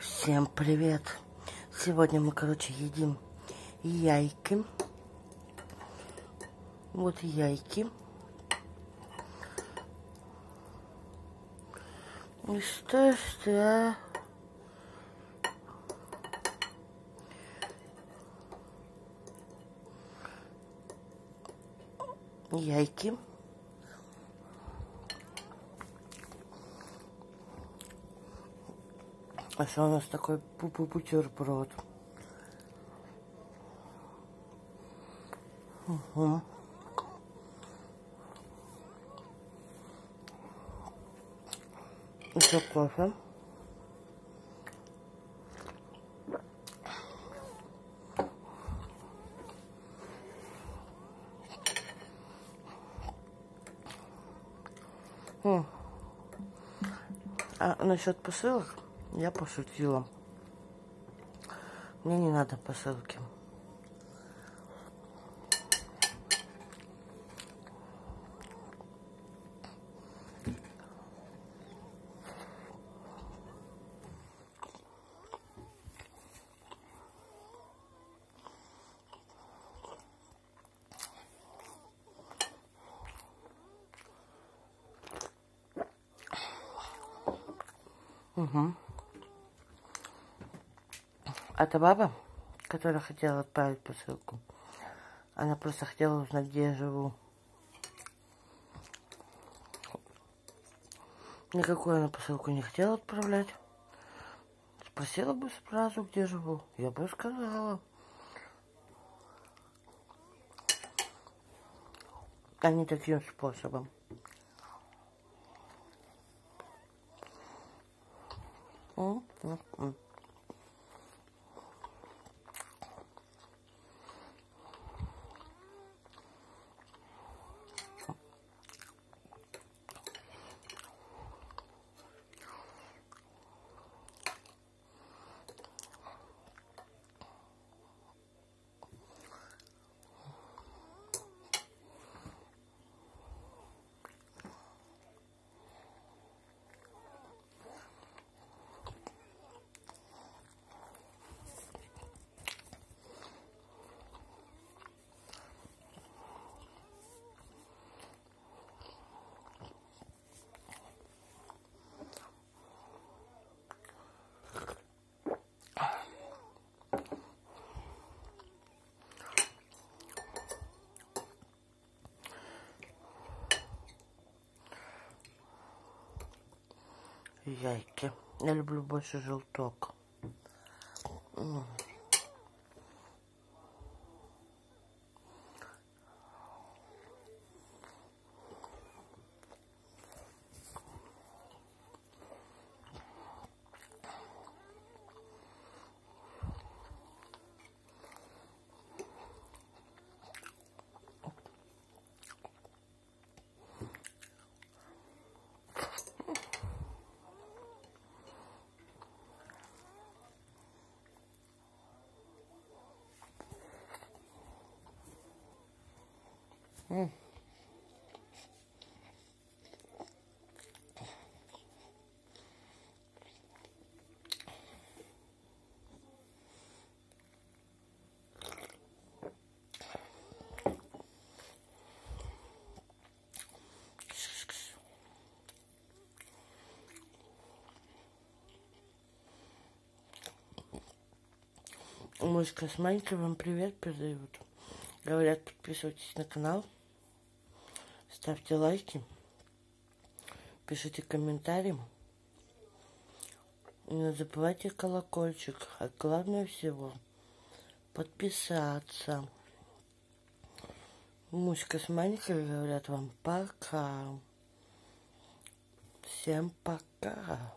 Всем привет! Сегодня мы, короче, едим яйки. Вот яйки. И что, что? Яйки. А что у нас такой бутерброд? Угу. Еще кофе. А насчет посылок я пошутила. Мне не надо посылки. Угу. А та баба, которая хотела отправить посылку, она просто хотела узнать, где я живу. Никакую она посылку не хотела отправлять. Спросила бы сразу, где живу. Я бы сказала. А не таким способом. Mm-hmm. Яйки. Я люблю больше желток. Мышка с маленькой вам привет передают. Говорят, подписывайтесь на канал. Ставьте лайки, пишите комментарии. И не забывайте колокольчик. А главное всего подписаться. Муська с Манькой говорят вам пока. Всем пока.